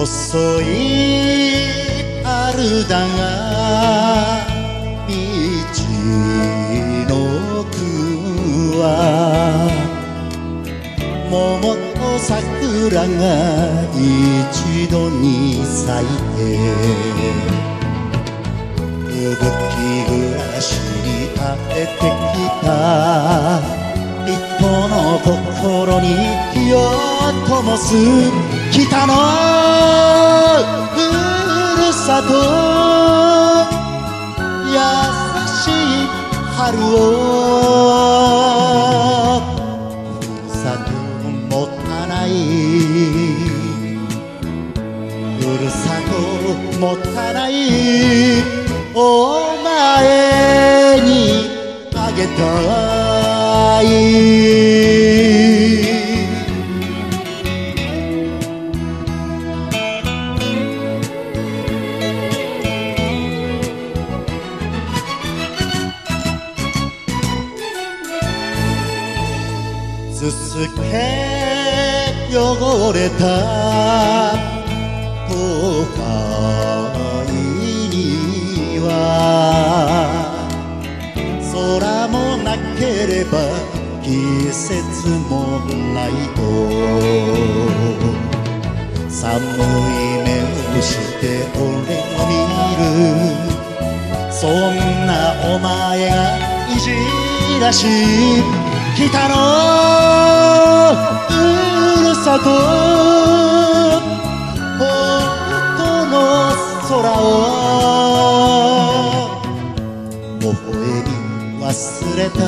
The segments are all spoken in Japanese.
遅い春だが道のくは桃と桜が一度に咲いて吹雪暮らしに耐えてきた人の心に火を灯す北の。ふるさと。優しい春を。ふるさともたない。ふるさともたない。お前にあげたい。すすけ汚れた都会には空もなければ季節もないと。寒い目をして俺を見る。そんなお前がいじらしい。北のふるさと本当の空を微笑み忘れた。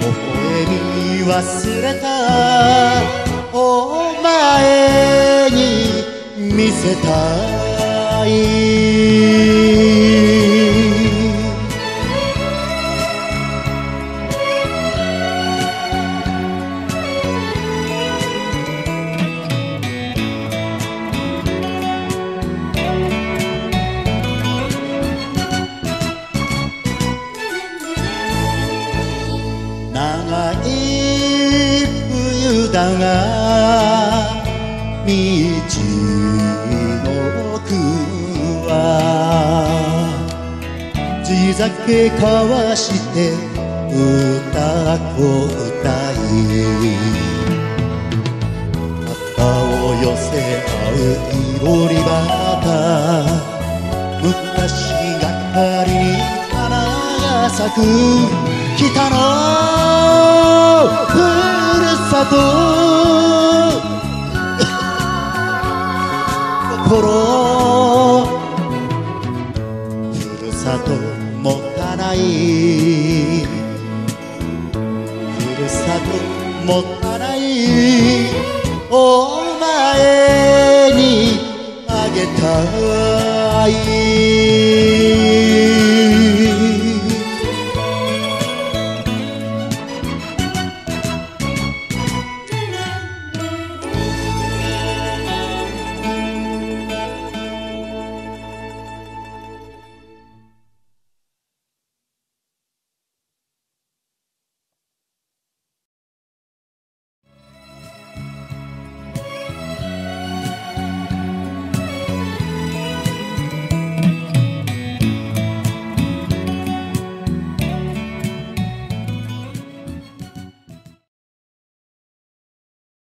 微笑み忘れた。お前に見せたい。だが道のくは地酒交わして歌子歌い肩を寄せ合うい。ろり旗昔がかりに花が咲く北のふるさと心ふるさともたない。ふるさともたない。お前にあげたい。